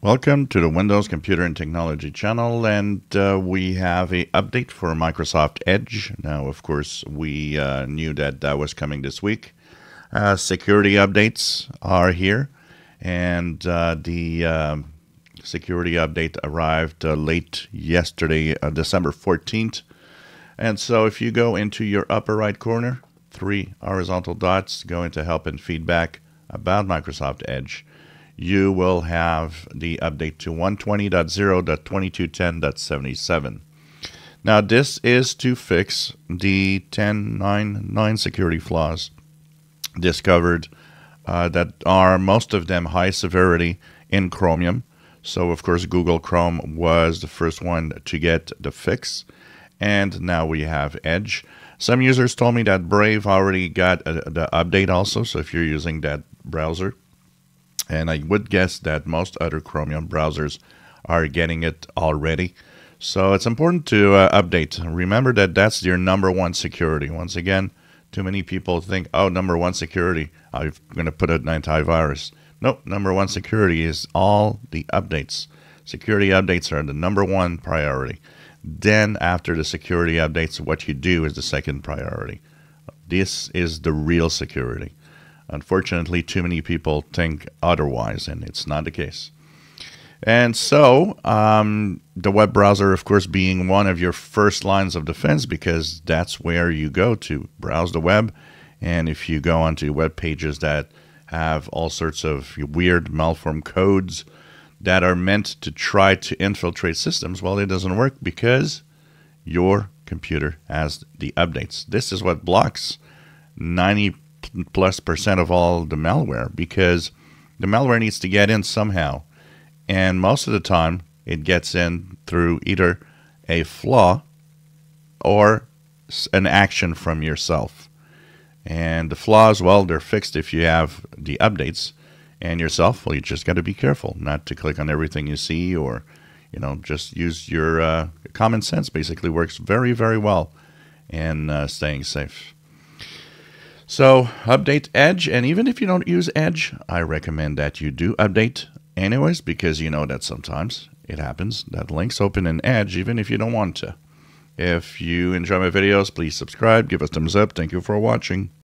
Welcome to the Windows Computer and Technology channel, and uh, we have a update for Microsoft Edge. Now, of course, we uh, knew that that was coming this week. Uh, security updates are here, and uh, the um, security update arrived uh, late yesterday, uh, December 14th. And so, if you go into your upper right corner, three horizontal dots go into help and feedback about Microsoft Edge you will have the update to 120.0.2210.77. Now, this is to fix the 10.9.9 security flaws discovered uh, that are most of them high severity in Chromium. So, of course, Google Chrome was the first one to get the fix. And now we have Edge. Some users told me that Brave already got a, the update also. So, if you're using that browser, and I would guess that most other Chromium browsers are getting it already. So it's important to uh, update. Remember that that's your number one security. Once again, too many people think, oh, number one security, I'm going to put an antivirus. Nope, number one security is all the updates. Security updates are the number one priority. Then, after the security updates, what you do is the second priority. This is the real security. Unfortunately, too many people think otherwise, and it's not the case. And so, um, the web browser, of course, being one of your first lines of defense because that's where you go to browse the web. And if you go onto web pages that have all sorts of weird malformed codes that are meant to try to infiltrate systems, well, it doesn't work because your computer has the updates. This is what blocks 90 plus percent of all the malware because the malware needs to get in somehow. And most of the time, it gets in through either a flaw or an action from yourself. And the flaws, well, they're fixed if you have the updates. And yourself, well, you just got to be careful not to click on everything you see or, you know, just use your uh, common sense basically works very, very well in uh, staying safe. So update Edge, and even if you don't use Edge, I recommend that you do update anyways, because you know that sometimes it happens that links open in Edge even if you don't want to. If you enjoy my videos, please subscribe, give us thumbs up. Thank you for watching.